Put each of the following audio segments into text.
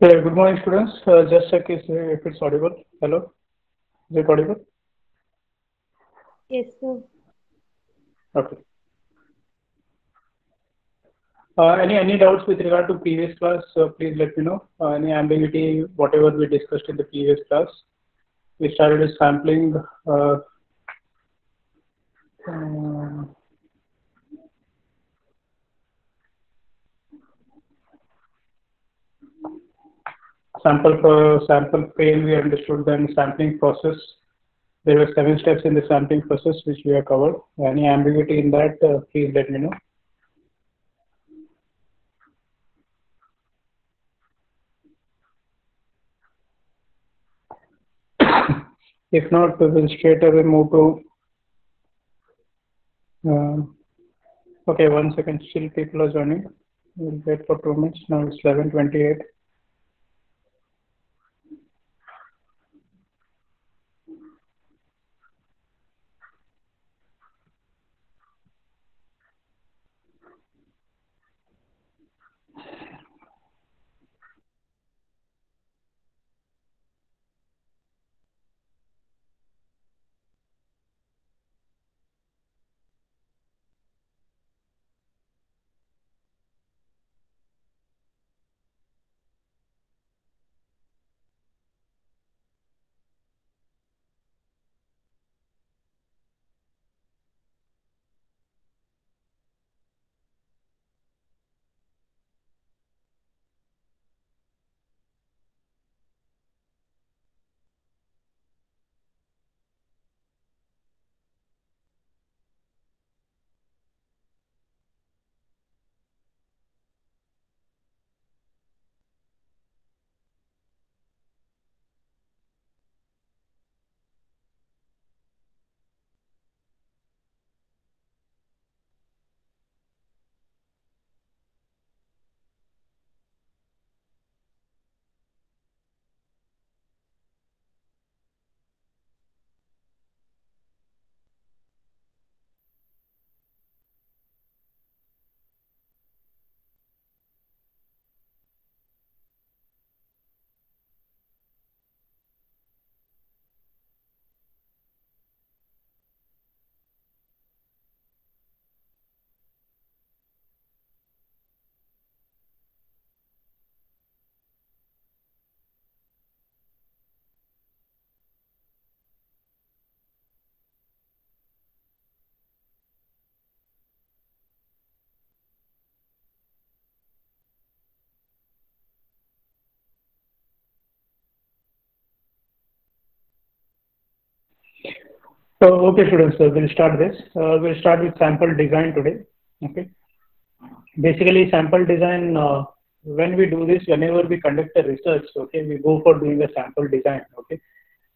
Good morning, students. Uh, just check if, if it's audible. Hello, is it audible? Yes, sir. Okay. Uh, any any doubts with regard to previous class? Uh, please let me know. Uh, any ambiguity, whatever we discussed in the previous class. We started with sampling. Uh, uh, sample pro, sample frame we understood then sampling process. There were seven steps in the sampling process which we have covered. Any ambiguity in that uh, please let me know. If not we will straight away move to uh, okay one second. Still people are joining. We'll wait for two minutes. Now it's 1128 So, okay, students, so we'll start this. Uh, we'll start with sample design today. Okay. Basically, sample design, uh, when we do this, whenever we conduct a research, okay, we go for doing a sample design. Okay.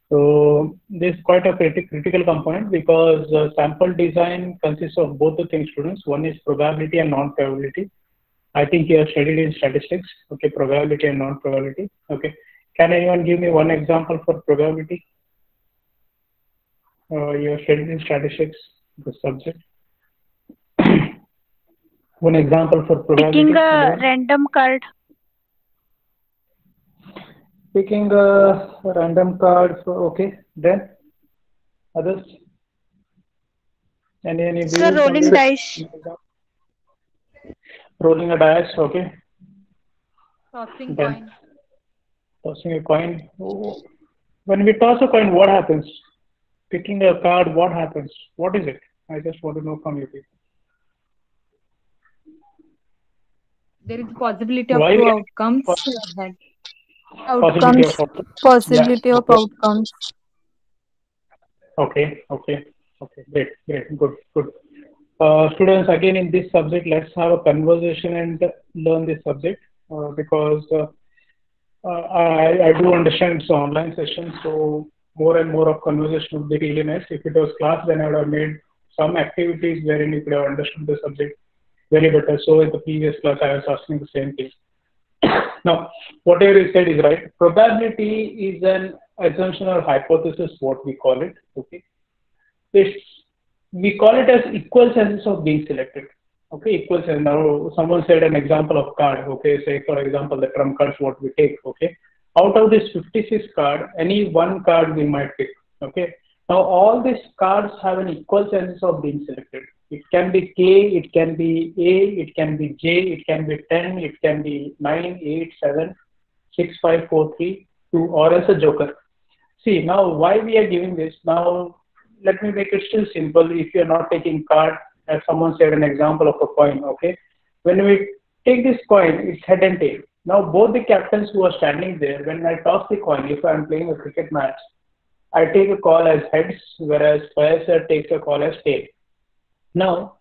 So, this is quite a criti critical component because uh, sample design consists of both the things, students. One is probability and non-probability. I think you have studied in statistics. Okay, probability and non-probability. Okay. Can anyone give me one example for probability? Uh, your studied in statistics, the subject. One example for probability. Picking a random card. Picking a random card. For, okay, then others. Any any Sir, views rolling this? dice. Rolling a dice. Okay. Tossing Then coin. tossing a coin. Oh, When we toss a coin, what happens? Picking a card, what happens? What is it? I just want to know from you people. there is a possibility of Why two outcomes Poss- that Possibility Outcomes. of. Possibility of okay. outcomes. Okay, okay, okay, great, great, good, good. Uh, students, again in this subject, let's have a conversation and learn this subject uh, because uh, uh, I, I do understand it's an online session, so more and more of conversation would be really nice. If it was class, then I would have made some activities wherein you could have understood the subject very better. So in the previous class, I was asking the same thing. now, whatever you said is right. Probability is an assumption or hypothesis, what we call it. Okay, it's we call it as equal chances of being selected. Okay, equal chance. Now, someone said an example of card. Okay, say for example, the trump cards what we take. Okay, out of this 56 card, any one card we might pick. Okay, now all these cards have an equal chances of being selected. It can be K, it can be A, it can be J, it can be 10, it can be 9, 8, 7, 6, 5, 4, 3, 2, or as a joker. See, now why we are giving this? Now, let me make it still simple. If you're not taking card, as someone said, an example of a coin, okay? When we take this coin, it's head and tail. Now, both the captains who are standing there, when I toss the coin, if I'm playing a cricket match, I take a call as heads, whereas Fire takes a call as tail. Now,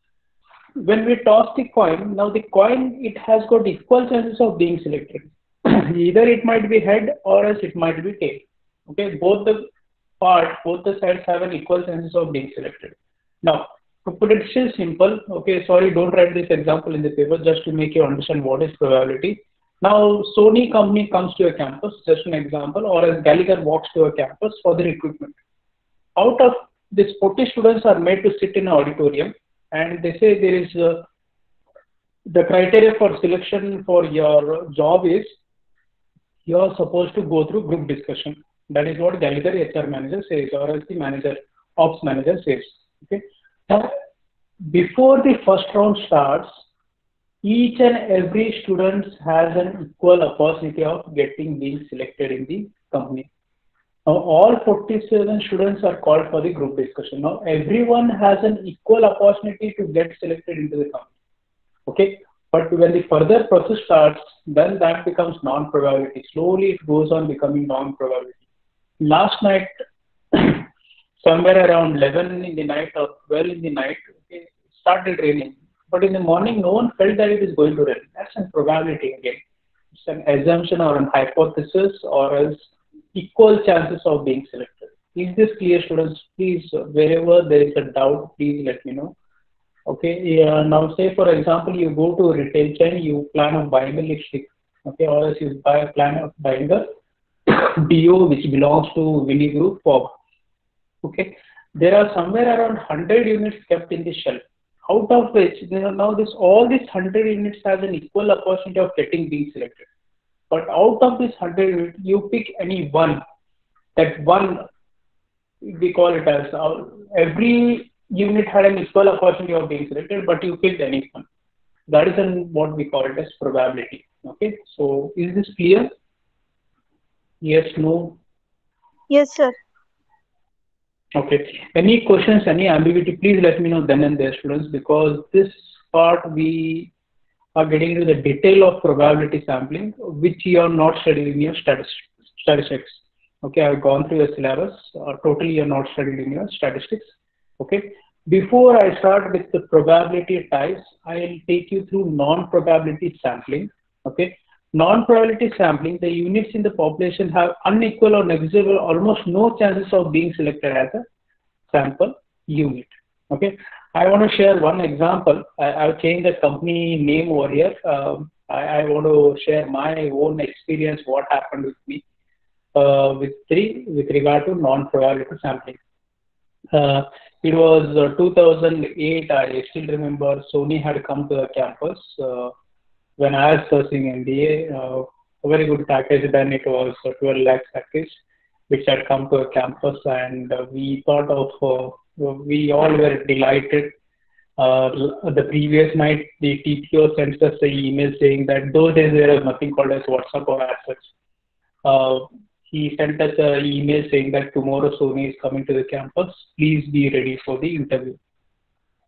when we toss the coin, now the coin, it has got equal chances of being selected. Either it might be head or else it might be tail. Okay, both the part, both the sides have an equal chances of being selected. Now, to put it still simple, okay, sorry, don't write this example in the paper just to make you understand what is probability. Now, Sony company comes to a campus, just an example, or as Gallagher walks to a campus for the recruitment. Out of these 40 students are made to sit in an auditorium and they say there is a, the criteria for selection for your job is you are supposed to go through group discussion. That is what Gallagher HR manager says or as the manager, ops manager says. Okay. Now, before the first round starts, each and every student has an equal opportunity of getting being selected in the company. Now, all 47 students are called for the group discussion. Now, everyone has an equal opportunity to get selected into the company. Okay, but when the further process starts, then that becomes non-probability. Slowly, it goes on becoming non-probability. Last night, somewhere around 11 in the night or 12 in the night, it started raining but in the morning, no one felt that it is going to rain. That's a probability again. It's an assumption or an hypothesis or else equal chances of being selected. Is this clear, students? Please, wherever there is a doubt, please let me know. Okay, yeah, now say for example, you go to retail chain, you plan on buying a lipstick, okay, or else you buy a plan of buying a DO which belongs to Willy Group Bob. Okay, there are somewhere around 100 units kept in the shelf out of which you know, now this all these 100 units has an equal opportunity of getting being selected. But out of this 100 units, you pick any one. That one, we call it as uh, every unit had an equal opportunity of being selected, but you picked any one. That is what we call it as probability. Okay, so is this clear? Yes, no? Yes, sir. Okay. Any questions, any ambiguity, please let me know then and there, students, because this part we are getting into the detail of probability sampling, which you are not studying in your statistics. Okay, I've gone through your syllabus. Uh, totally, you're not studying in your statistics. Okay. Before I start with the probability types, I'll take you through non-probability sampling. Okay. Non-probability sampling, the units in the population have unequal or negligible, almost no chances of being selected as a sample unit. Okay, I want to share one example. I, have changed the company name over here. Um, I, I, want to share my own experience, what happened with me uh, with three with regard to non-probability sampling. Uh, it was uh, 2008. I still remember Sony had come to the campus uh, when I was searching MBA, uh, a very good package, then it was a 12 lakh package, which had come to a campus, and uh, we thought of, uh, we all were delighted. Uh, the previous night, the TPO sent us an email saying that those days there was nothing called as WhatsApp or as such. Uh, he sent us an email saying that tomorrow Sony is coming to the campus. Please be ready for the interview.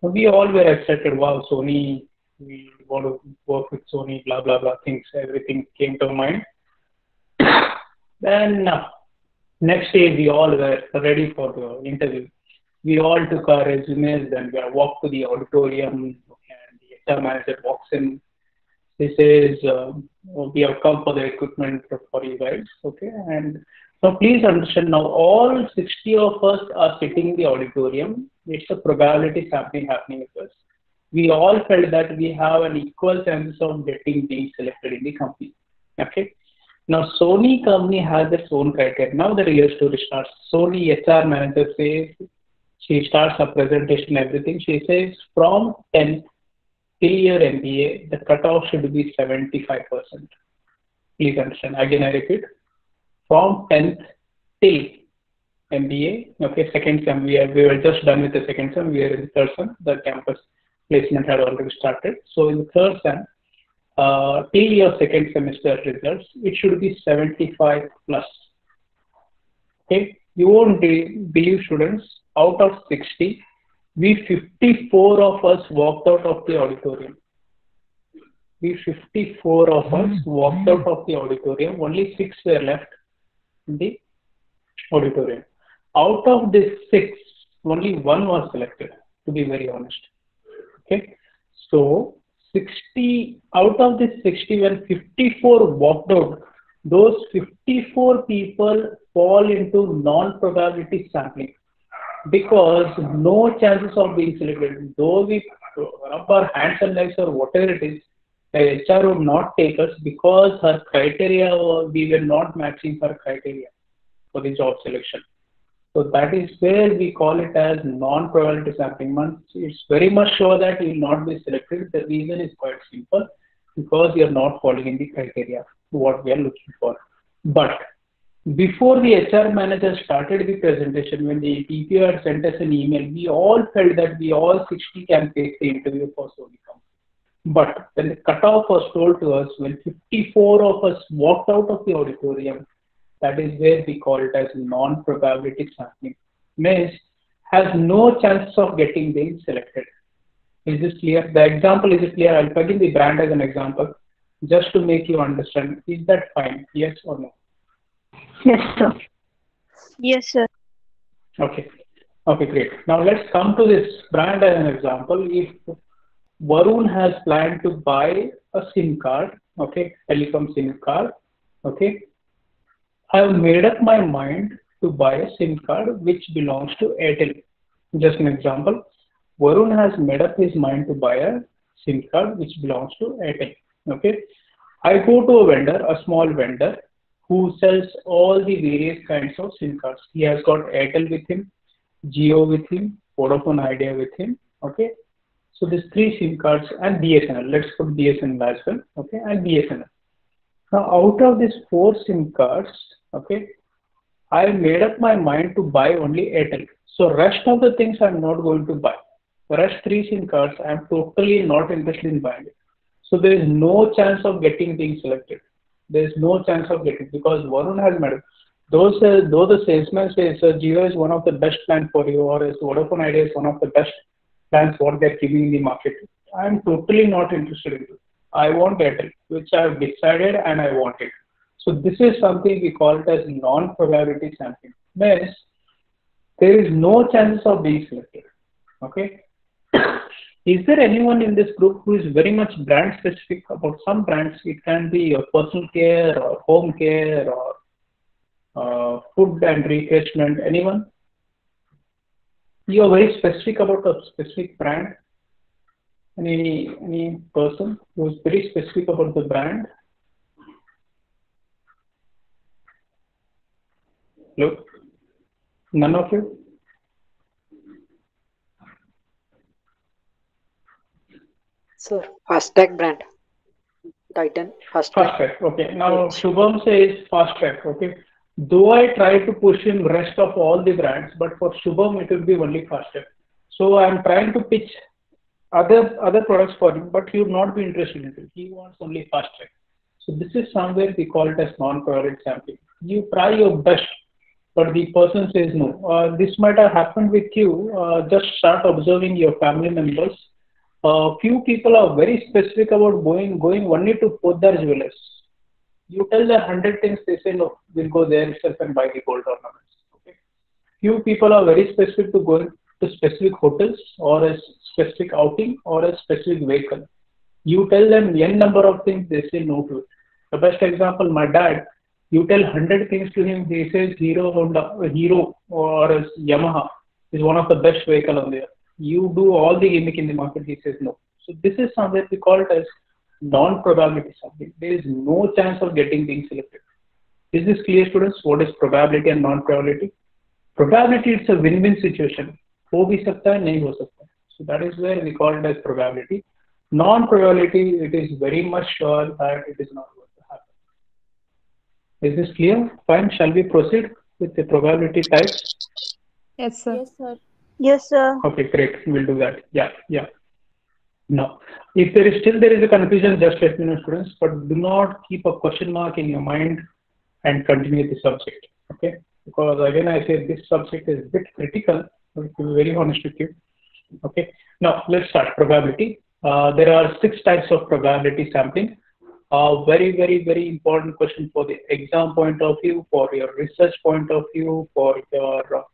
We all were excited. Wow, Sony we want to work with Sony, blah, blah, blah, things, everything came to mind. then uh, next day, we all were ready for the interview. We all took our resumes and we walked to the auditorium and the HR manager walks in. He says, uh, we have come for the equipment for you guys, okay? And so please understand now, all 60 of us are sitting in the auditorium. It's a probability sampling happening with us we all felt that we have an equal chance of getting being selected in the company. Okay. Now Sony company has its own criteria. Now the real story starts. Sony HR manager says she starts her presentation, everything. She says from 10 till your MBA, the cutoff should be 75%. Please understand. Again, I repeat, from 10th till MBA, okay, second sem, we, are, we were just done with the second sem, we are in sem, the campus placement had already started. So in the third sem, uh, till your second semester results, it should be 75 plus. Okay, you won't be, believe students, out of 60, we 54 of us walked out of the auditorium. We 54 of us walked out of the auditorium, only six were left in the auditorium. Out of these six, only one was selected, to be very honest. Okay, so 60 out of this 60, when 54 walked out, those 54 people fall into non-probability sampling because no chances of being selected. Though we rub our hands and legs or whatever it is, the HR would not take us because her criteria, we were not matching her criteria for the job selection. So that is where we call it as non-probability sampling. It's very much sure that you will not be selected. The reason is quite simple because you are not following the criteria what we are looking for. But before the HR manager started the presentation, when the TPO had sent us an email, we all felt that we all 60 can take the interview for Sonicom. But when the cutoff was told to us, when 54 of us walked out of the auditorium, that is where we call it as non-probability sampling. Means has no chance of getting being selected. Is this clear? The example is clear? I'll plug in the brand as an example just to make you understand. Is that fine? Yes or no? Yes, sir. Yes, sir. Okay. Okay, great. Now let's come to this brand as an example. If Varun has planned to buy a SIM card, okay, telecom SIM card, okay, I have made up my mind to buy a SIM card which belongs to Airtel. Just an example. Varun has made up his mind to buy a SIM card which belongs to Airtel. Okay. I go to a vendor, a small vendor, who sells all the various kinds of SIM cards. He has got Airtel with him, Jio with him, Vodafone Idea with him. Okay. So these three SIM cards and BSNL. Let's put BSNL as well. Okay. And BSNL. Now out of these four SIM cards, okay, I made up my mind to buy only Airtel. So rest of the things I'm not going to buy. Rest three SIM cards I'm totally not interested in buying it. So there is no chance of getting being selected. There is no chance of getting because Varun has made those uh, though the salesman says uh, Jio is one of the best plan for you or is Vodafone Idea is one of the best plans what they're giving in the market. I'm totally not interested in it. I want Airtel, which I've decided and I want it. So this is something we call it as non-probability sampling. Means there is no chances of being selected. Okay. Is there anyone in this group who is very much brand specific about some brands? It can be your personal care or home care or uh, food and refreshment. Anyone? You are very specific about a specific brand. Any any person who is very specific about the brand? Look, none of you. Sir, Fastrack brand. Titan, Fastrack. Fastrack. Okay. Now Shubham says Fastrack. Okay. Though I try to push in rest of all the brands, but for Shubham it will be only Fastrack. So I'm trying to pitch other other products for him, but he would not be interested in it. He wants only Fastrack. So this is somewhere we call it as non-product sampling. You try your best, but the person says no. Uh, this might have happened with you. Uh, just start observing your family members uh, few people are very specific about going going only to Poddar jewelers. You tell them hundred things, they say no, we'll go there itself and buy the gold ornaments. Okay. Few people are very specific to going to specific hotels or a specific outing or a specific vehicle. You tell them n number of things, they say no to it. The best example, my dad, you tell hundred things to him, he says Hero Honda, Hero or Yamaha is one of the best vehicle on there you do all the gimmick in the market, he says no. So this is something we call it as non-probability sampling. There is no chance of getting being selected. Is this clear, students? What is probability and non-probability? Probability it's a win-win situation. हो भी सकता है नहीं हो सकता So that is where we call it as probability. non-probability, it is very much sure that it is not going to happen. Is this clear? Fine. Shall we proceed with the probability types? Yes, sir. Yes, sir. Yes, sir. Okay, great. We'll do that. Yeah, yeah. Now, if there is still there is a confusion, just let me know, students. But do not keep a question mark in your mind and continue the subject. Okay, because again, I say this subject is a bit critical. To be very honest with you. Okay. Now let's start probability. Uh, there are six types of probability sampling. Uh, very, very, very important question for the exam point of view, for your research point of view, for your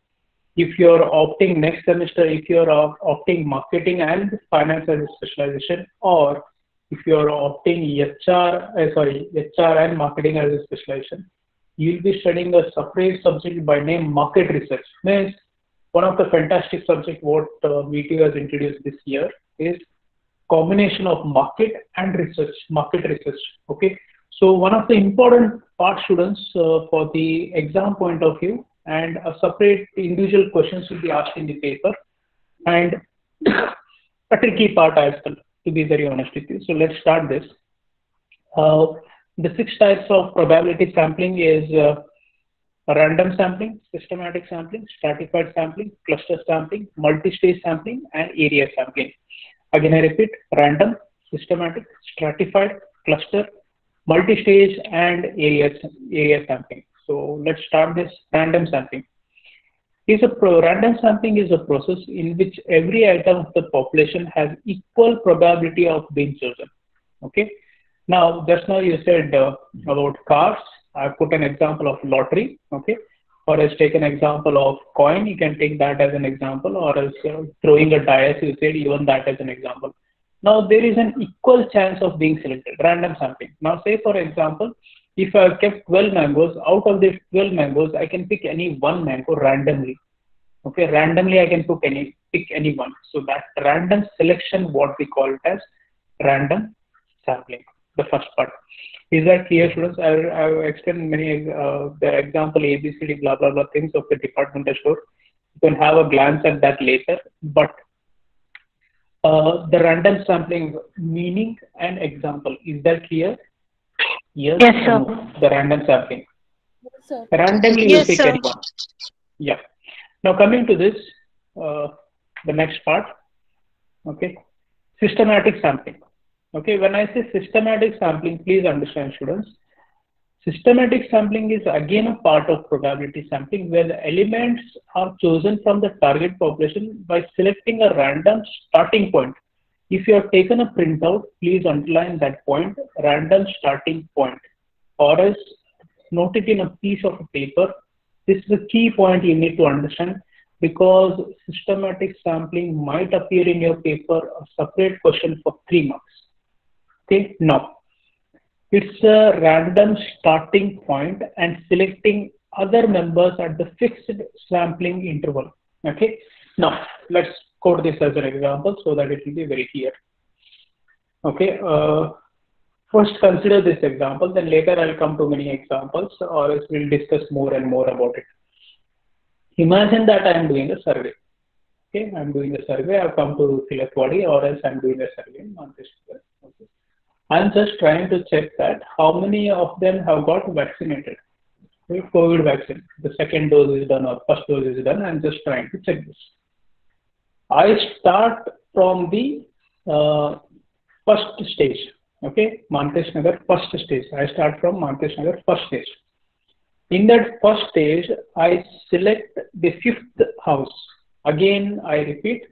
if you're opting next semester, if you're opting marketing and finance as a specialization, or if you're opting HR, uh, sorry, HR and marketing as a specialization, you'll be studying a separate subject by name market research. Means one of the fantastic subject what uh, VTU has introduced this year is combination of market and research, market research. Okay. So one of the important part students uh, for the exam point of view and a separate individual questions will be asked in the paper and a tricky part as well to be very honest with you. So let's start this. Uh, the six types of probability sampling is uh, random sampling, systematic sampling, stratified sampling, cluster sampling, multi-stage sampling, and area sampling. Again, I repeat, random, systematic, stratified, cluster, multi-stage, and area, area sampling. So let's start this random sampling. Is a pro random sampling is a process in which every item of the population has equal probability of being chosen. Okay. Now, just now you said uh, about cars. I put an example of lottery. Okay. Or else take an example of coin. You can take that as an example. Or else uh, throwing a dice. You said even that as an example. Now there is an equal chance of being selected. Random sampling. Now say for example, if I have kept 12 mangoes, out of these 12 mangoes, I can pick any one mango randomly. Okay, randomly I can pick any pick any one. So that random selection, what we call it as random sampling, the first part. Is that clear, students? I I have explained many uh, the example ABCD blah blah blah things of the departmental store. You can have a glance at that later, but uh, the random sampling meaning and example is that clear? Yes, Yes, sir. no? The random sampling. Yes, sir. Randomly Yes, you pick sir. anyone. Yeah. Now coming to this, uh, the next part. Okay. Systematic sampling. Okay. When I say systematic sampling, please understand, students. Systematic sampling is again a part of probability sampling where the elements are chosen from the target population by selecting a random starting point. If you have taken a printout, please underline that point, random starting point, or else note it in a piece of paper. This is a key point you need to understand because systematic sampling might appear in your paper a separate question for three marks. Okay, now it's a random starting point and selecting other members at the fixed sampling interval. Okay, now let's code this as an example so that it will be very clear. Okay, uh, first consider this example, then later I'll come to many examples or else we'll discuss more and more about it. Imagine that I am doing a survey. Okay, I'm doing a survey. I've come to select body or else I'm doing a survey in Manchester. Okay. I'm just trying to check that how many of them have got vaccinated. Okay, COVID vaccine. The second dose is done or first dose is done. I'm just trying to check this. I start from the uh, first stage. Okay, Mantesh Nagar first stage. I start from Mantesh Nagar first stage. In that first stage, I select the fifth house. Again, I repeat,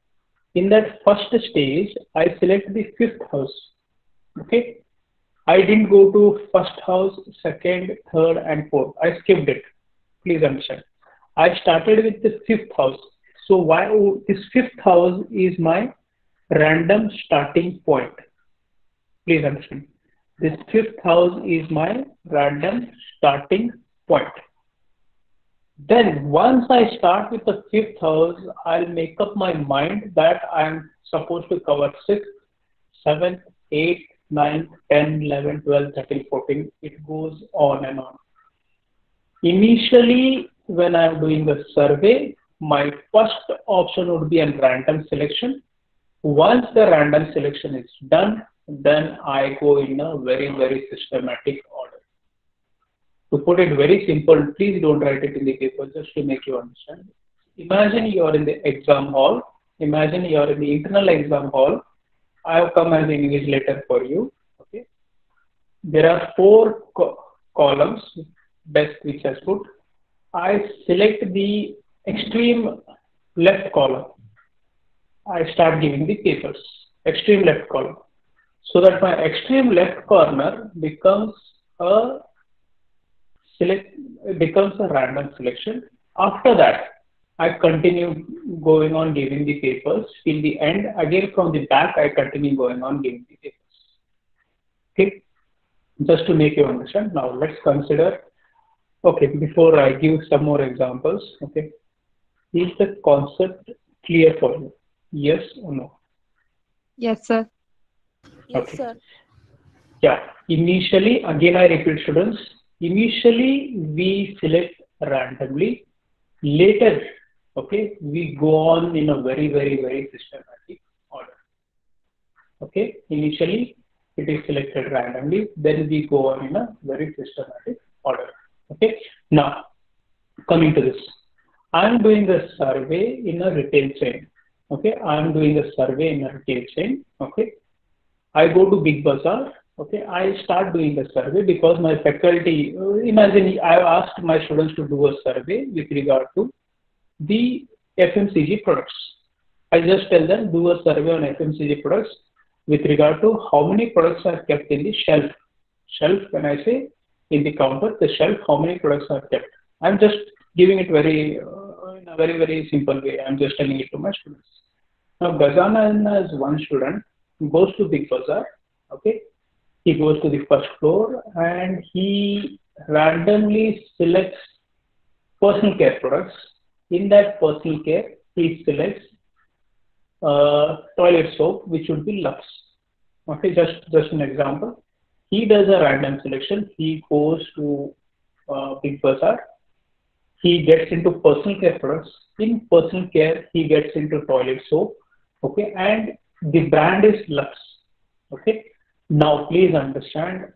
in that first stage, I select the fifth house. Okay. I didn't go to first house, second, third, and fourth. I skipped it. Please understand. I started with the fifth house. So why this fifth house is my random starting point. Please understand. This fifth house is my random starting point. Then once I start with the fifth house, I'll make up my mind that I'm supposed to cover sixth, seventh, eighth, 9, 10, 11, 12, 13, 14. It goes on and on. Initially, when I'm doing the survey, my first option would be a random selection. Once the random selection is done, then I go in a very, very systematic order. To put it very simple, please don't write it in the paper just to make you understand. Imagine you are in the exam hall. Imagine you are in the internal exam hall. I have come as an letter for you. Okay. There are four co columns, best which has put. I select the extreme left column. I start giving the papers, extreme left column. So that my extreme left corner becomes a select becomes a random selection. After that, I continue going on giving the papers. Till the end, again from the back, I continue going on giving the papers. Okay, just to make you understand. Now let's consider. Okay, before I give some more examples. Okay, is the concept clear for you? Yes or no? Yes, sir. Yes, Okay. sir. Yeah, initially, again I repeat students, initially we select randomly, later, okay, we go on in a very, very, very systematic order. Okay, initially it is selected randomly, then we go on in a very systematic order. Okay, now coming to this, I'm doing a survey in a retail chain. Okay, I'm doing a survey in a retail chain. Okay, I go to Big Bazaar. Okay, I start doing the survey because my faculty, imagine I asked my students to do a survey with regard to the FMCG products. I just tell them do a survey on FMCG products with regard to how many products are kept in the shelf. Shelf, when I say in the counter, the shelf, how many products are kept. I'm just giving it very, uh, in a very, very simple way. I'm just telling it to my students. Now, Gazana is one student who goes to Big Bazaar. Okay, he goes to the first floor and he randomly selects personal care products. In that personal care, he selects uh, toilet soap, which would be Lux. Okay, just just an example. He does a random selection. He goes to uh, Big Bazaar. He gets into personal care products. In personal care, he gets into toilet soap. Okay, and the brand is Lux. Okay, now please understand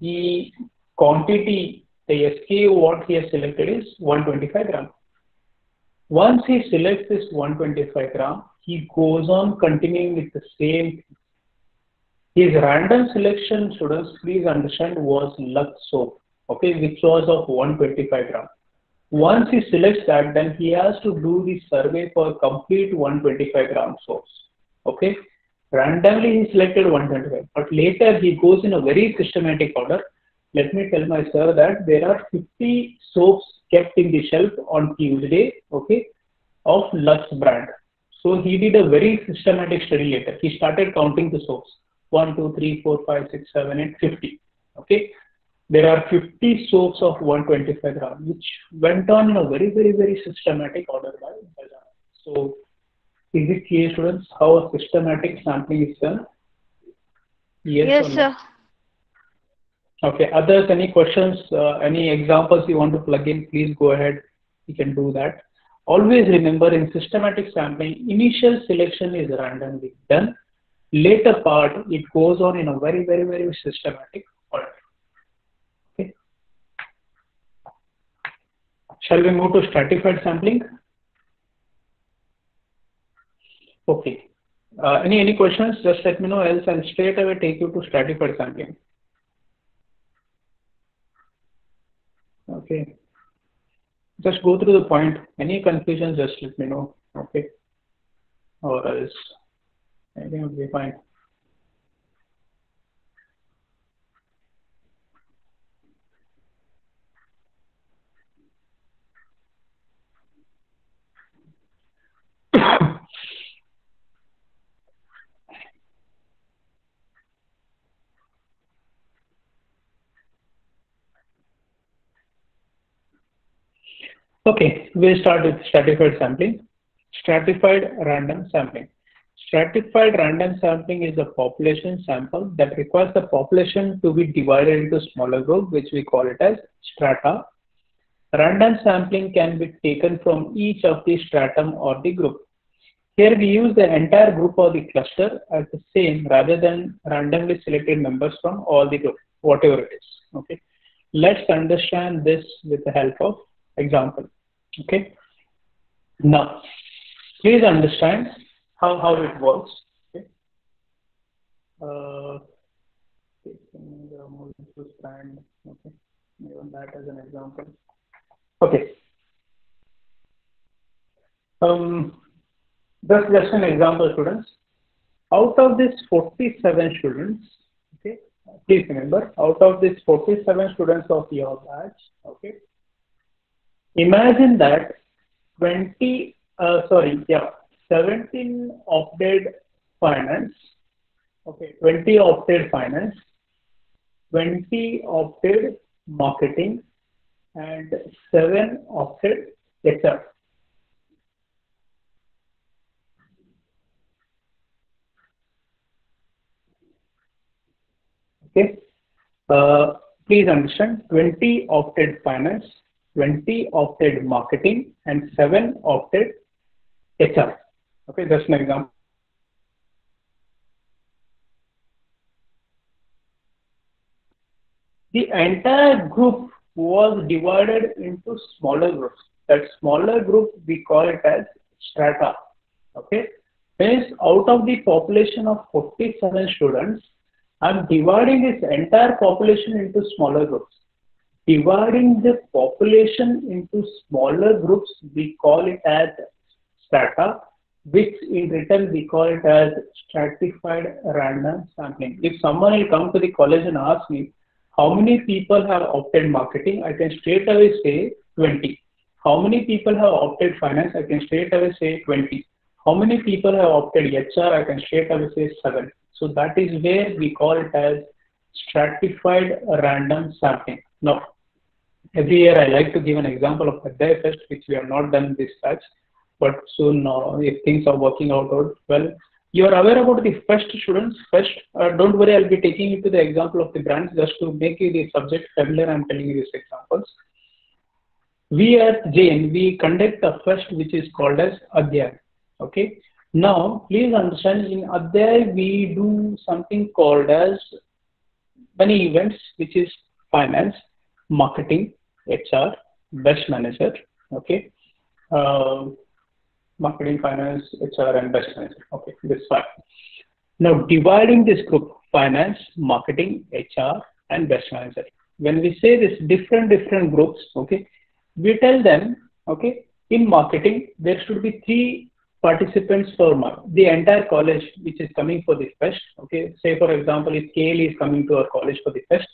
the quantity, the SKU what he has selected is 125 gram. Once he selects this 125 gram, he goes on continuing with the same. His random selection, students, please understand, was Lux soap, okay, which was of 125 gram. Once he selects that, then he has to do the survey for complete 125 gram soaps, okay. Randomly he selected 125, but later he goes in a very systematic order. Let me tell my sir that there are 50 soaps kept in the shelf on Tuesday, okay, of Lux brand. So he did a very systematic study later. He started counting the soaps. 1, 2, 3, 4, 5, 6, 7, 8, 50. Okay. There are 50 soaps of 125 gram, which went on in a very, very, very systematic order by Bajaj. So is it clear, students, how a systematic sampling is done? Yes, Yes, or no? Okay. Others, any questions, uh, any examples you want to plug in, please go ahead. You can do that. Always remember in systematic sampling, initial selection is randomly done. Later part, it goes on in a very, very, very systematic order. Okay. Shall we move to stratified sampling? Okay. Uh, any any questions? Just let me know, else I'll straight away take you to stratified sampling. Okay. Just go through the point. Any confusion, just let me know. Okay. Or else anything will be fine. Okay, we'll start with stratified sampling. Stratified random sampling. Stratified random sampling is a population sample that requires the population to be divided into smaller groups, which we call it as strata. Random sampling can be taken from each of the stratum or the group. Here we use the entire group or the cluster as the same rather than randomly selected members from all the group, whatever it is. Okay. Let's understand this with the help of example. Okay. Now, please understand how, how it works. Okay. Uh, okay. Even that as an example. Okay. Um, that's just an example, students. Out of these 47 students, okay, please remember, out of these 47 students of your batch, okay, imagine that 20, uh, sorry, yeah, 17 opted finance, okay, 20 opted finance, 20 opted marketing, and 7 opted HR. Okay. Uh, please understand 20 opted finance, 20 opted marketing, and 7 opted HR. Okay, that's an example. The entire group was divided into smaller groups. That smaller group we call it as strata. Okay, means out of the population of 47 students, I'm dividing this entire population into smaller groups. Dividing the population into smaller groups, we call it as strata, which in return we call it as stratified random sampling. If someone will come to the college and ask me, how many people have opted marketing? I can straight away say 20. How many people have opted finance? I can straight away say 20. How many people have opted HR? I can straight away say 7. So that is where we call it as stratified random sampling. Now, every year I like to give an example of Adhyay Fest, which we have not done this batch, but soon uh, if things are working out well, you are aware about the first students. First, uh, don't worry, I'll be taking you to the example of the brands just to make you the subject familiar. I'm telling you these examples. We at Jain, we conduct a first which is called as Adhyay. Okay. Now, please understand in Adhyay, we do something called as many events, which is finance, marketing, HR, best manager, okay, uh, marketing, finance, HR, and best manager. Okay, this fine. Now, dividing this group, finance, marketing, HR, and best manager. When we say this different, different groups, okay, we tell them, okay, in marketing, there should be three participants month. The entire college which is coming for the fest, okay, say for example, if KL is coming to our college for the fest,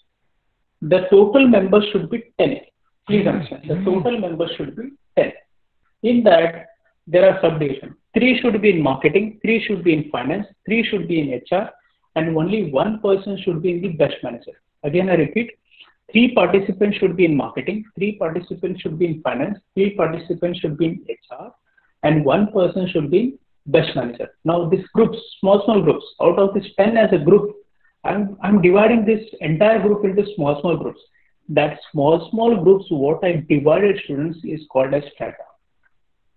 the total members should be 10. Please understand, the total members should be 10. In that, there are subdivisions. Three should be in marketing, three should be in finance, three should be in HR, and only one person should be in the best manager. Again, I repeat, three participants should be in marketing, three participants should be in finance, three participants should be in HR, and one person should be in best manager. Now, this groups, small, small groups, out of this 10 as a group, I'm, I'm dividing this entire group into small, small groups. That small, small groups, what I divided students is called as strata.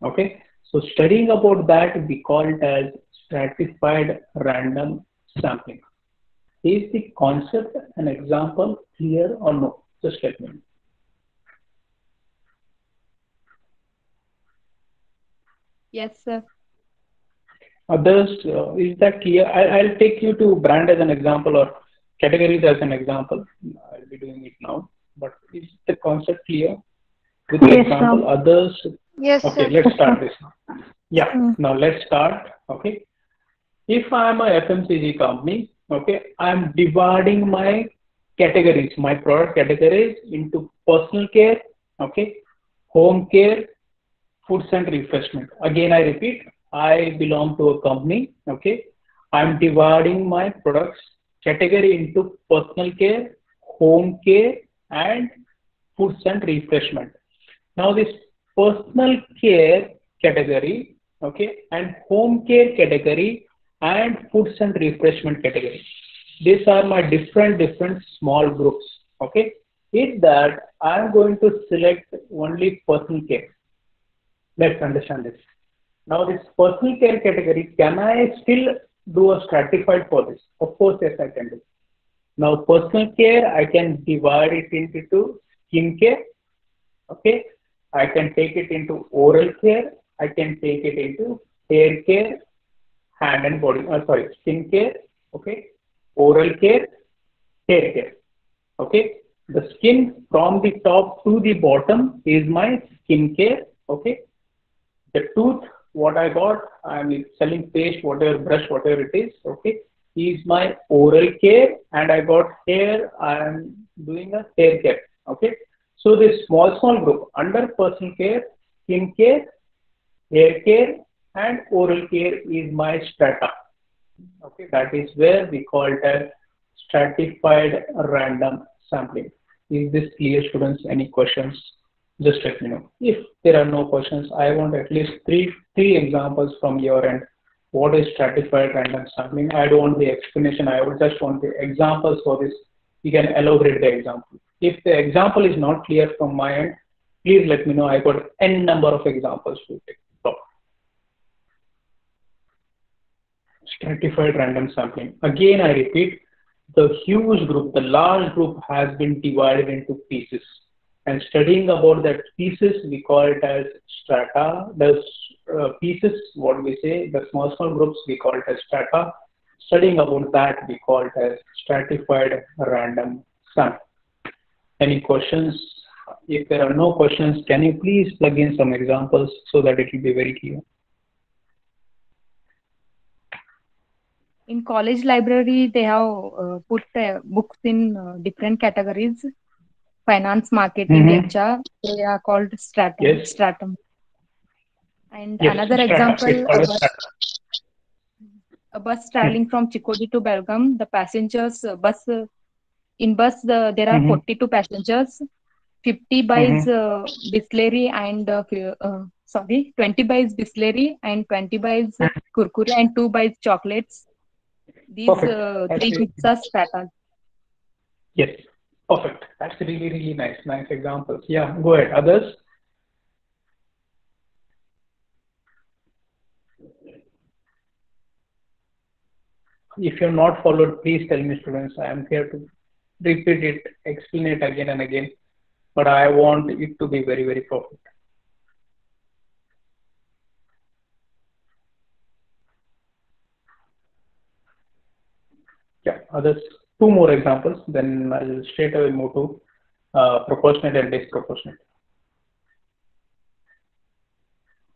Okay. So studying about that, we call it as stratified random sampling. Is the concept an example clear or no? Just let me. Yes, sir. Others, uh, is that clear? I, will take you to brand as an example or categories as an example. I'll be doing it now. But is the concept clear? With the Yes, example, sir. others. Yes, Okay, sir. let's start this now. Yeah, Mm. now let's start. Okay. If I'm a FMCG company, okay, I'm dividing my categories, my product categories into personal care, okay, home care, foods and refreshment. Again, I repeat, I belong to a company, okay. I'm dividing my products category into personal care, home care, and foods and refreshment. Now, this personal care category, okay, and home care category, and foods and refreshment category. These are my different, different small groups, okay. In that, I'm going to select only personal care. Let's understand this. Now this personal care category, can I still do a stratified for this? Of course, yes, I can do. Now personal care, I can divide it into skin care. Okay. I can take it into oral care. I can take it into hair care, hand and body, uh, sorry, skin care. Okay. Oral care, hair care. Okay. The skin from the top to the bottom is my skin care. Okay. The tooth, what I got, I'm selling paste, whatever brush, whatever it is. Okay. Is my oral care and I got hair, I'm doing a hair care. Okay. So this small, small group under personal care, skin care, hair care, and oral care is my strata. Okay, that is where we call it as stratified random sampling. Is this clear, students? Any questions? Just let me know. If there are no questions, I want at least three three examples from your end. What is stratified random sampling? I don't want the explanation. I would just want the examples for this. You can elaborate the example. If the example is not clear from my end, please let me know. I got n number of examples to take. stratified random sampling. Again, I repeat, the huge group, the large group has been divided into pieces. And studying about that pieces, we call it as strata. The uh, pieces, what we say, the small, small groups, we call it as strata. Studying about that, we call it as stratified random sample. Any questions? If there are no questions, can you please plug in some examples so that it will be very clear? in college library they have uh, put uh, books in uh, different categories finance marketing Mhm. HR, they are called stratum Yes. stratum and Yes, another strata. example a bus, a bus traveling from Chikodi to Belgaum the passengers uh, bus uh, in bus uh, there are Mhm. 42 passengers 50 buys uh, Bisleri and uh, uh, sorry 20 buys Bisleri and 20 buys uh, Kurkure and 2 buys chocolates these uh, three it. groups are strata. Yes, perfect. That's really, really nice, nice examples. Yeah, go ahead. Others? If you're not followed, please tell me, students. I am here to repeat it, explain it again and again, but I want it to be very, very perfect. Yeah, others. Two more examples, then I'll straight away move to uh, proportionate and disproportionate.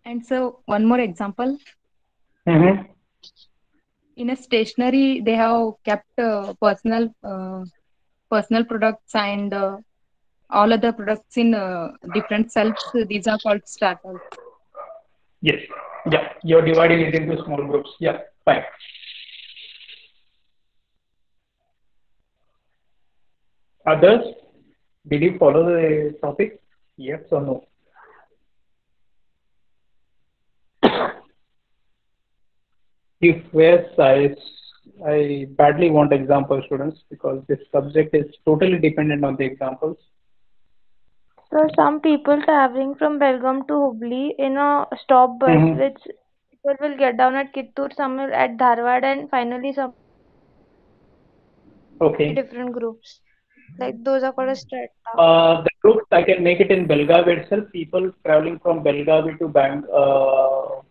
And so one more example. Mm-hmm. In a stationery, they have kept uh, personal uh, personal products and uh, all other products in uh, different shelves. These are called stratas. Yes. Yeah. You're dividing it into small groups. Yeah. Fine. Others? Did you follow the topic? Yes or no? If yes, I, I badly want example students because this subject is totally dependent on the examples. So some people traveling from Belgaum to Hubli in a stop bus, Mhm. which people will get down at Kittur, some will at Dharwad, and finally some Okay. different groups. Like those are called a strata. Uh, the groups I can make it in Belgavi itself. People traveling from Belgavi to Bang. Uh,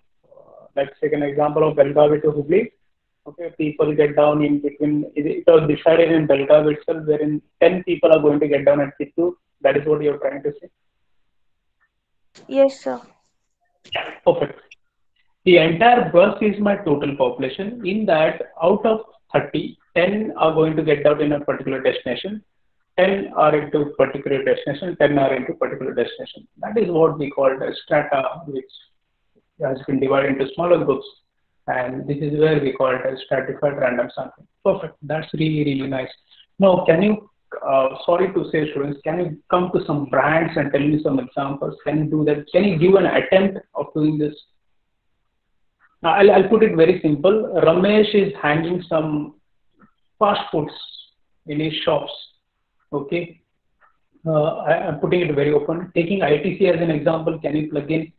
let's take an example of Belgavi to Hubli. Okay, people get down in between. It was decided in Belgavi itself, wherein ten people are going to get down at Kittur. That is what you're trying to say. Yes, sir. Perfect. The entire bus is my total population. In that, out of 30, 10 are going to get down in a particular destination. 10 are into particular destination, 10 are into particular destination. That is what we call the strata, which has been divided into smaller groups. And this is where we call it as stratified random sampling. Perfect. That's really, really nice. Now, can you, uh, sorry to say students, can you come to some brands and tell me some examples? Can you do that? Can you give an attempt of doing this? Now, I'll, I'll put it very simple. Ramesh is hanging some fast foods in his shops. Okay. Uh, I, am putting it very open. Taking ITC as an example, can you plug in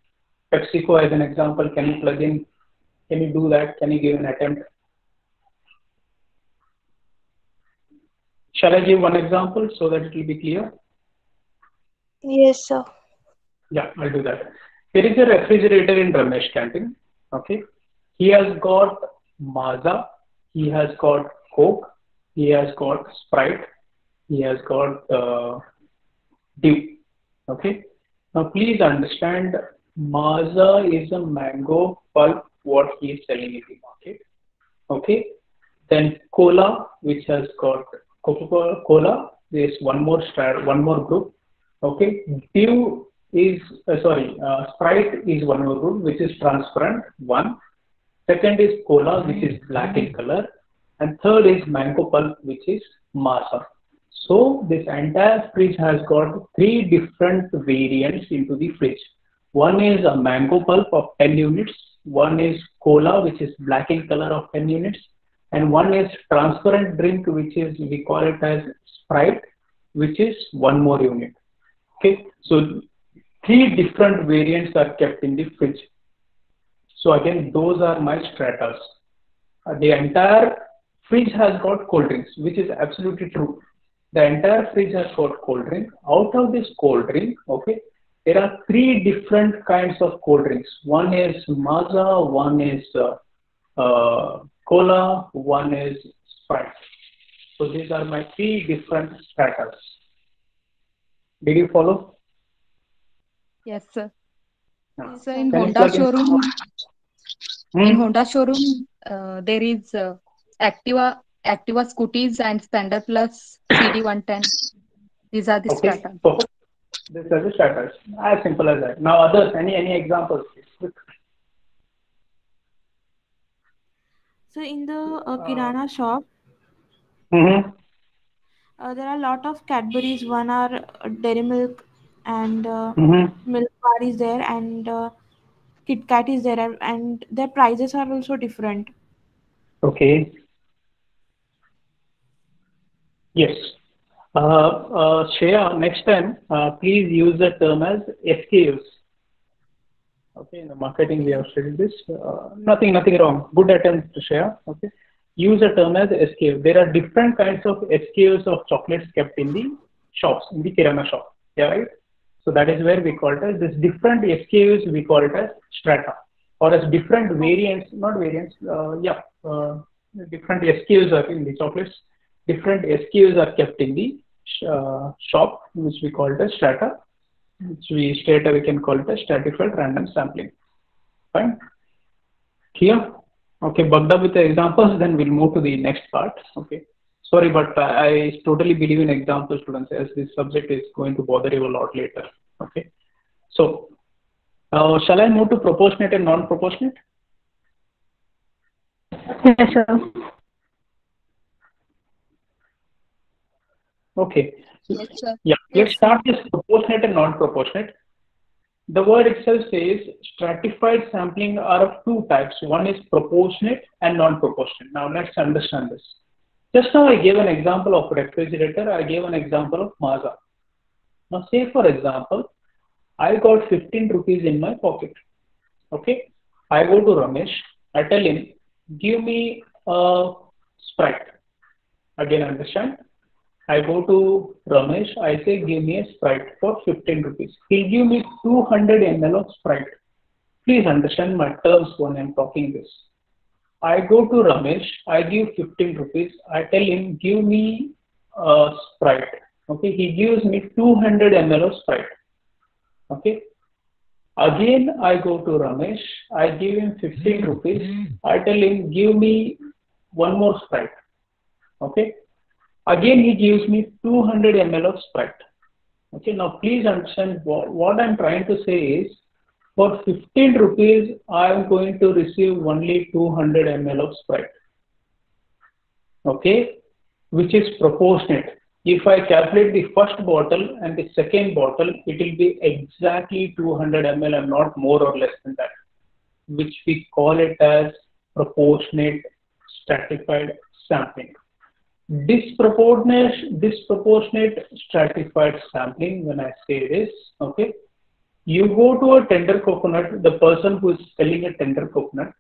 PepsiCo as an example. Can you plug in? Can you do that? Can you give an attempt? Shall I give one example so that it will be clear? Yes, sir. Yeah, I'll do that. There is a refrigerator in Ramesh canteen. Okay. He has got Maaza. He has got Coke. He has got Sprite. He has got Dew. Okay. Now please understand, Maaza is a mango pulp what he is selling in the market. Okay. Then cola, which has got Coca-Cola, cola, there's one more star, one more group. Okay. Dew is, uh, sorry, uh, Sprite is one more group, which is transparent, one. Second is cola, which is black in color. And third is mango pulp, which is Maaza. So this entire fridge has got three different variants into the fridge. One is a mango pulp of 10 units. One is cola, which is black in color of 10 units. And one is transparent drink, which is, we call it as Sprite, which is one more unit. Okay. So three different variants are kept in the fridge. So again, those are my stratas. Uh, the entire fridge has got cold drinks, which is absolutely true. The entire fridge has got cold drink. Out of this cold drink, okay, there are three different kinds of cold drinks. One is Maaza, one is uh, uh, cola, one is Sprite. So these are my three different stratas. Did you follow? Yes, sir. Yeah. So in Can Honda plug in? showroom, Hmm? in Honda showroom, uh, there is uh, Activa, Activa scooties and Splendor Plus CD110. These are the Okay. strata. Perfect. These are the stratas. As simple as that. Now others, any any examples? So in the uh, Kirana shop, Mm-hmm. uh, there are a lot of Cadbury's. One are uh, Dairy Milk and uh, Mm-hmm. Milk Bar is there, and uh, Kit Kat is there, and- and their prices are also different. Okay. Yes. Uh, uh, Shreya, next time, uh, please use the term as SKUs. Okay, in the marketing we have studied this. Nothing, nothing wrong. Good attempt, Shreya. Okay. Use the term as SKU. There are different kinds of SKUs of chocolates kept in the shops, in the Kirana shop. Yeah, right? So that is where we call it as this different SKUs, we call it as strata or as different variants, not variants, uh, yeah, uh, different SKUs are in the chocolates. Different SKUs are kept in the uh, shop, which we call it as strata, which we straight away can call it as stratified random sampling. Fine. Clear? Okay, bugged up with the examples, then we'll move to the next part. Okay. Sorry, but I totally believe in example students as this subject is going to bother you a lot later. Okay. So, uh, shall I move to proportionate and non-proportionate? Yes, sir. Okay. Yes, sir. Yeah, let's start with proportionate and non-proportionate. The word itself says stratified sampling are of two types. One is proportionate and non-proportionate. Now let's understand this. Just now I gave an example of refrigerator. I gave an example of Maaza. Now say for example, I got 15 rupees in my pocket. Okay. I go to Ramesh. I tell him, give me a Sprite. Again, understand? I go to Ramesh, I say give me a Sprite for 15 rupees. He'll give me 200 ml of Sprite. Please understand my terms when I'm talking this. I go to Ramesh, I give 15 rupees. I tell him give me a Sprite. Okay, he gives me 200 ml of Sprite. Okay. Again, I go to Ramesh, I give him 15 rupees. Mm-hmm. I tell him give me one more Sprite. Okay. Again, he gives me 200 ml of Sprite. Okay, now please understand what, I'm trying to say is for 15 rupees, I'm going to receive only 200 ml of Sprite. Okay, which is proportionate. If I calculate the first bottle and the second bottle, it will be exactly 200 ml and not more or less than that, which we call it as proportionate stratified sampling disproportionate disproportionate stratified sampling when i say this okay You go to a tender coconut, the person who is selling a tender coconut,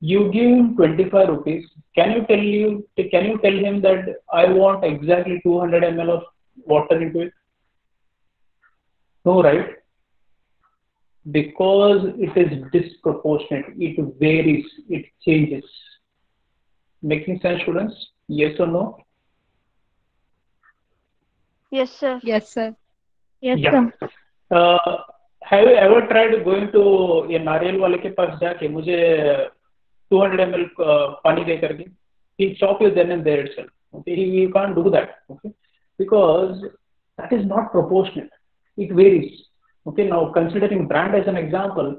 you give him 25 rupees. Can you tell you can you tell him that I want exactly 200 ml of water into it? No, right? Because it is disproportionate, it varies, it changes. Making sense, students? Yes or no? Yes, sir. Yes, sir. Yes, Yeah. sir. Uh, have you ever tried going to ये नारियल वाले के पास जाके मुझे 200 ml uh, पानी दे करके he chop you then and there itself okay he, you can't do that okay because that is not proportionate it varies okay now considering brand as an example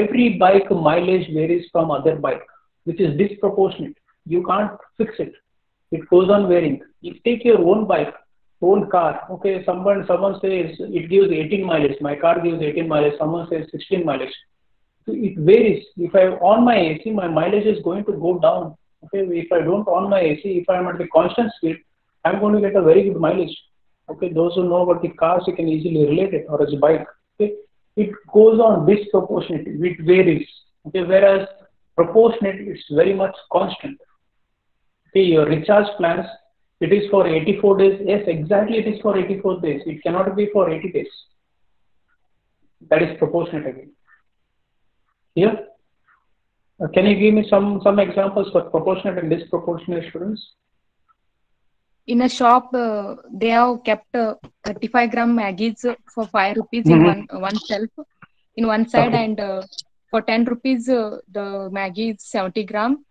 every bike mileage varies from other bike which is disproportionate you can't fix it it goes on varying If you take your own bike own car. Okay, someone someone says it gives 18 mileage. My car gives 18 mileage. Someone says 16 mileage. So it varies. If I on my AC, my mileage is going to go down. Okay, if I don't on my AC, if I am at the constant speed, I'm going to get a very good mileage. Okay, those who know about the cars, you can easily relate it, or as a bike. Okay, it goes on disproportionately. It varies. Okay, whereas proportionate, it's very much constant. Okay, your recharge plans it is for 84 days. Yes, exactly. It is for 84 days. It cannot be for 80 days. That is proportionate again. Here, uh, can you give me some some examples for proportionate and disproportionate students? In a shop, uh, they have kept uh, 35 gram Maggis for 5 rupees Mhm. in one, one shelf in one side, Okay. and uh, for 10 rupees, uh, the Maggi is 70 gram.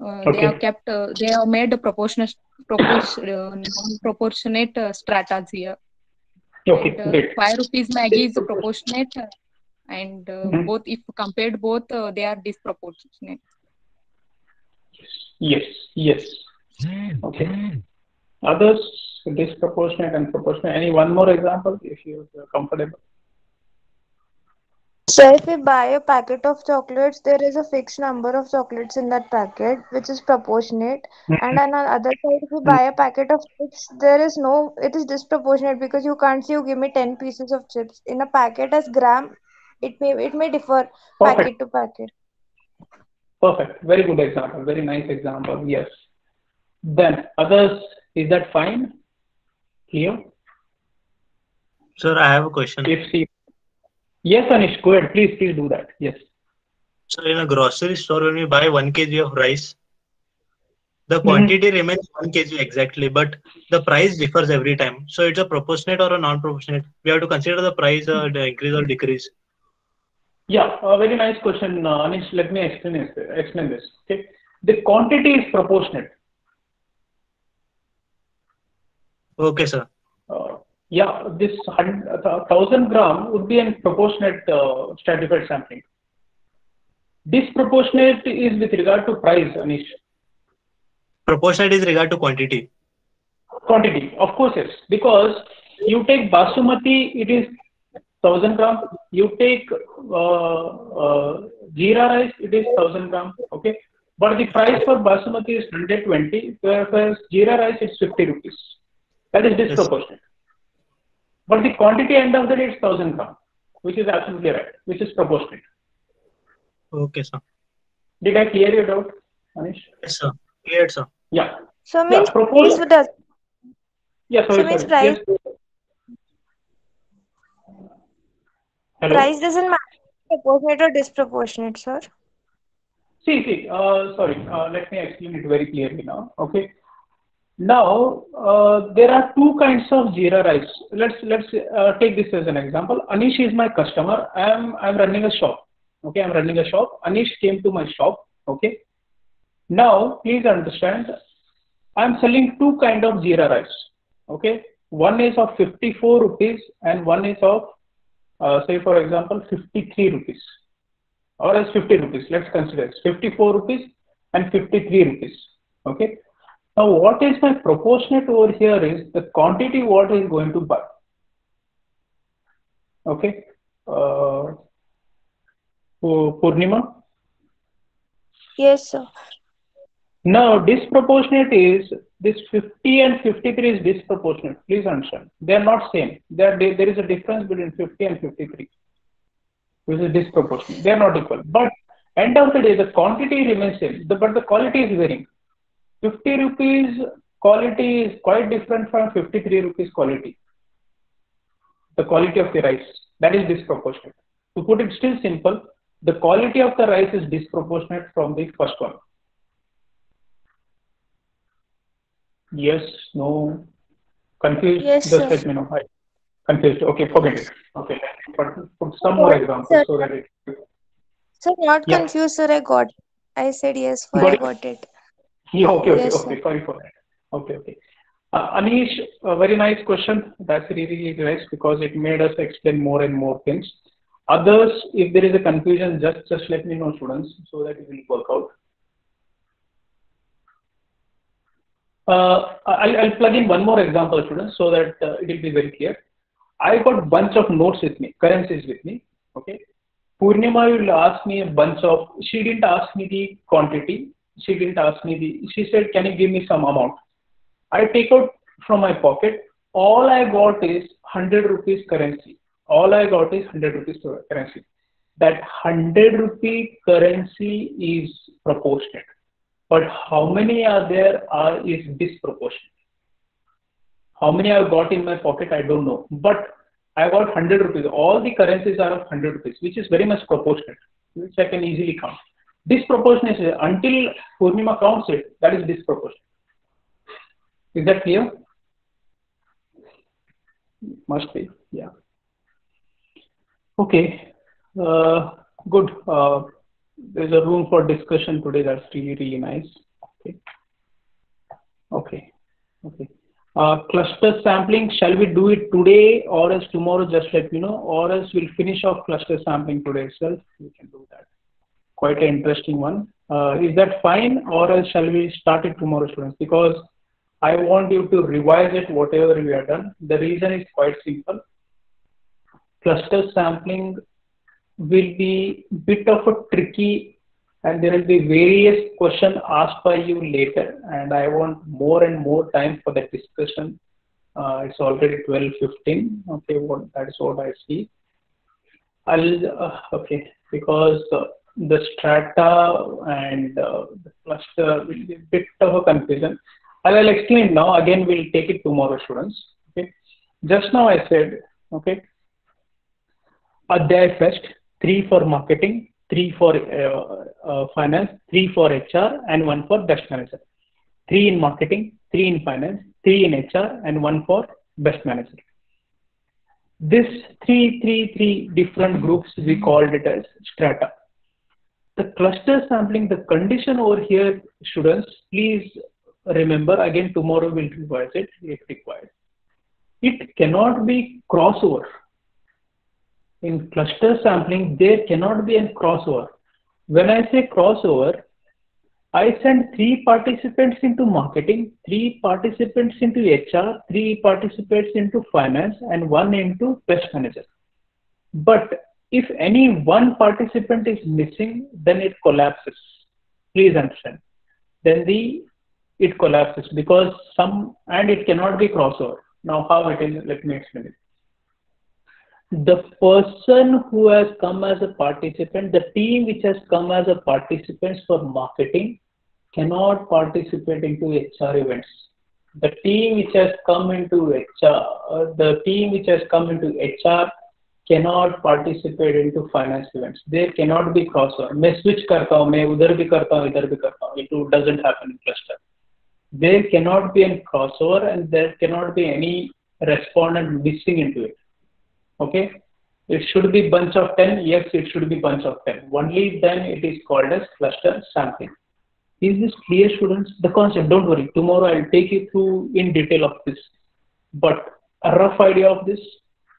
Uh, They have kept, uh, they have made a proportionate, propor- uh, proportionate uh, stratas here. Okay, And, great. 5 rupees Maggi is proportionate, and uh, Mhm. both, if compared both, uh, they are disproportionate. Yes, yes. Okay. Others disproportionate and proportionate. Any one more example if you're comfortable? So if we buy a packet of chocolates, there is a fixed number of chocolates in that packet, which is proportionate. Hmm. And on the other side, if we buy a packet of chips, there is no, it is disproportionate because you can't say you give me 10 pieces of chips. In a packet as gram, it may it may differ Perfect. packet to packet. Perfect. Very good example. Very nice example. Yes. Then others, is that fine? here? Sir, I have a question. If see, yes, Anish, go ahead. Please, please do that. Yes. So in a grocery store, when we buy one kg of rice, the quantity remains one kg exactly, but the price differs every time. So it's a proportionate or a non-proportionate. We have to consider the price uh, the increase or decrease. Yeah, a very nice question, uh, Anish. Let me explain this. Explain this. Okay, the quantity is proportionate. Okay, sir. Uh, yeah, this hun- uh, thousand gram would be a proportionate uh, stratified sampling. Disproportionate is with regard to price, Anish. Proportionate is regard to quantity. Quantity, of course, yes. Because you take basmati, it is thousand gram. You take uh, uh, jeera rice, it is thousand gram. Okay, but the price for basmati is 120, whereas jeera rice is 50 rupees. That is disproportionate. But the quantity end of the day is thousand gram, which is absolutely right, which is proportionate. Okay, sir. Did I clear your doubt, Anish? Yes, sir. Cleared, sir. Yeah. So Yeah, means propose- price does Yeah. Sorry. So means sorry. price- Yes. Hello. price doesn't matter proportionate or disproportionate, sir. See, see, uh, sorry, uh, let me explain it very clearly now. Okay. Now, uh, there are two kinds of jeera rice. Let's let's uh, take this as an example. Anish is my customer. I'm I'm running a shop. Okay, I'm running a shop. Anish came to my shop. Okay. Now, please understand, I'm selling two kind of jeera rice. Okay. One is of 54 rupees and one is of, uh, say for example, 53 rupees or as 50 rupees. Let's consider it. 54 rupees and 53 rupees. Okay. Now, what is my proportionate over here is the quantity what is going to buy. Okay. Uh, Purnima. Yes, sir. Now, disproportionate is this 50 and 53 is disproportionate. Please understand. They are not same. There, there is a difference between 50 and 53. which is disproportionate. They are not equal. But end of the day, the quantity remains same, the, but the quality is varying. 50 rupees quality is quite different from 53 rupees quality. The quality of the rice, that is disproportionate. To put it still simple, the quality of the rice is disproportionate from the first one. Yes, no, confused, Yes, just sir. let me know. I confused. Okay, forget it. Okay, but put some more examples sir. so that it. Sir, not Yeah. confused, sir. I got. I said yes, for Got I it? got it. Yeah, okay, okay, Yes, okay. sir. Sorry for that. Okay, okay. Uh, Anish, a very nice question. That's really, really nice because it made us explain more and more things. Others, if there is a confusion, just just let me know, students, so that it will work out. Uh, I'll, I'll plug in one more example, students, so that uh, it will be very clear. I got bunch of notes with me, currencies with me. Okay. Purnima will ask me a bunch of. She didn't ask me the quantity. She didn't ask me the. She said, "Can you give me some amount?" I take out from my pocket. All I got is hundred rupees currency. All I got is hundred rupees currency. That hundred rupee currency is proportionate, but how many are there are is disproportionate. How many I've got in my pocket, I don't know. But I got 100 rupees. All the currencies are of 100 rupees, which is very much proportionate, which I can easily count. Disproportionate until Purnima counts it, that is disproportionate. Is that clear? Must be, yeah. Okay, uh, good. Uh, there's a room for discussion today. That's really, really nice. Okay. Okay. Okay. Uh, cluster sampling, shall we do it today or else tomorrow? Just let me know, or else we'll finish off cluster sampling today itself. We can do that. Quite an interesting one. Uh, is that fine, or shall we start it tomorrow, students? Because I want you to revise it, whatever we have done. The reason is quite simple. Cluster sampling will be bit of a tricky and there will be various questions asked by you later and I want more and more time for that discussion. Uh, it's already 12.15. Okay, what, that's what I see. I'll, uh, okay, because uh, the strata and uh, the cluster will be a bit of a confusion. I will explain now. Again, we'll take it tomorrow, students. Okay. Just now I said, okay, Adhyay Fest, three for marketing, three for uh, uh, finance, three for HR, and one for best manager. Three in marketing, three in finance, three in HR, and one for best manager. This three, three, three different groups, we called it as strata. The cluster sampling, the condition over here, students, please remember again tomorrow we'll revise it if required. It cannot be crossover in cluster sampling, there cannot be a crossover. When I say crossover, I send three participants into marketing, three participants into HR, three participants into finance, and one into best manager. But if any one participant is missing, then it collapses. Please understand. Then the it collapses because some and it cannot be crossover. Now how it is? Let me explain it the person who has come as a participant, the team which has come as a participant for marketing cannot participate into HR events. The team which has come into HR, uh, the team which has come into HR cannot participate into finance events. There cannot be crossover. मैं switch करता हूँ, मैं उधर भी करता हूँ, इधर भी करता हूँ. It doesn't happen in cluster. There cannot be any crossover and there cannot be any respondent missing into it. Okay. It should be bunch of 10. Yes, it should be bunch of 10. Only then it is called as cluster sampling. Is this clear, students? The concept, don't worry. Tomorrow I'll take you through in detail of this. But a rough idea of this,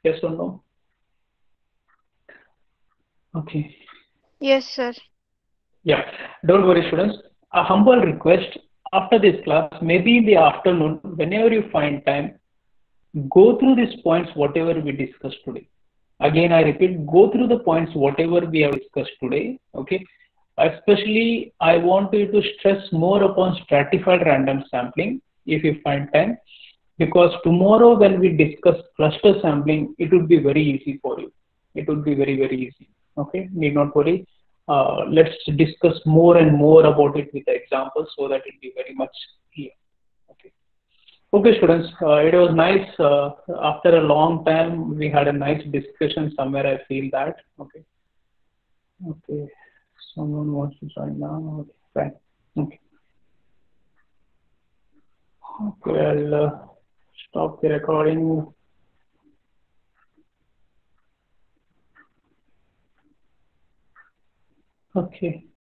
yes or no? Okay. Yes, sir. Yeah, don't worry, students. A humble request after this class, maybe in the afternoon, whenever you find time, go through these points, whatever we discussed today. Again, I repeat, go through the points, whatever we have discussed today. Okay. Especially, I want you to stress more upon stratified random sampling if you find time, because tomorrow when we discuss cluster sampling, it would be very easy for you. It would be very, very easy. Okay, need not worry. Uh, let's discuss more and more about it with the examples so that it will be very much clear. Okay. Okay, students, uh, it was nice. Uh, after a long time, we had a nice discussion somewhere. I feel that. Okay. Okay. Someone wants to join now. Okay, fine. Okay. Okay, I'll uh, stop the recording. Okay.